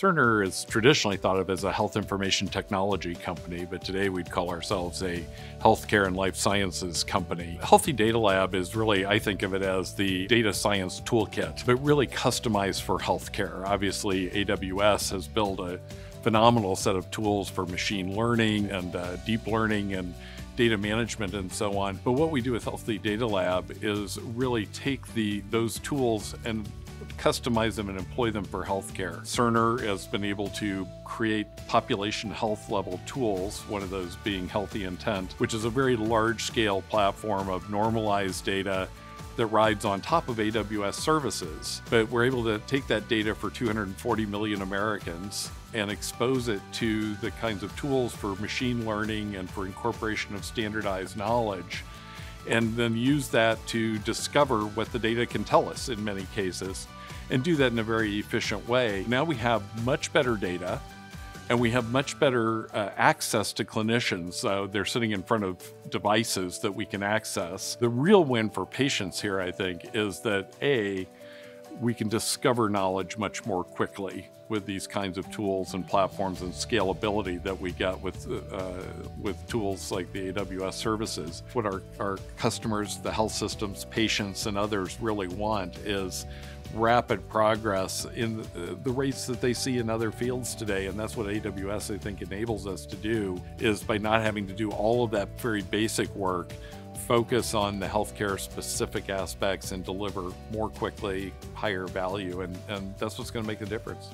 Cerner is traditionally thought of as a health information technology company, but today we'd call ourselves a healthcare and life sciences company. HealtheDataLab is really, I think of it as the data science toolkit, but really customized for healthcare. Obviously, AWS has built a phenomenal set of tools for machine learning and uh, deep learning and data management and so on. But what we do with HealtheDataLab is really take the those tools and customize them and employ them for healthcare. Cerner has been able to create population health level tools, one of those being HealtheIntent, which is a very large scale platform of normalized data that rides on top of AWS services. But we're able to take that data for 240 million Americans and expose it to the kinds of tools for machine learning and for incorporation of standardized knowledge and then use that to discover what the data can tell us in many cases and do that in a very efficient way. Now we have much better data and we have much better uh, access to clinicians. Uh, they're sitting in front of devices that we can access. The real win for patients here, I think, is that A, we can discover knowledge much more quickly with these kinds of tools and platforms and scalability that we get with uh, with tools like the AWS services. What our, our customers, the health systems, patients, and others really want is rapid progress in the rates that they see in other fields today and that's what AWS I think enables us to do is by not having to do all of that very basic work focus on the healthcare specific aspects and deliver more quickly higher value and, and that's what's going to make the difference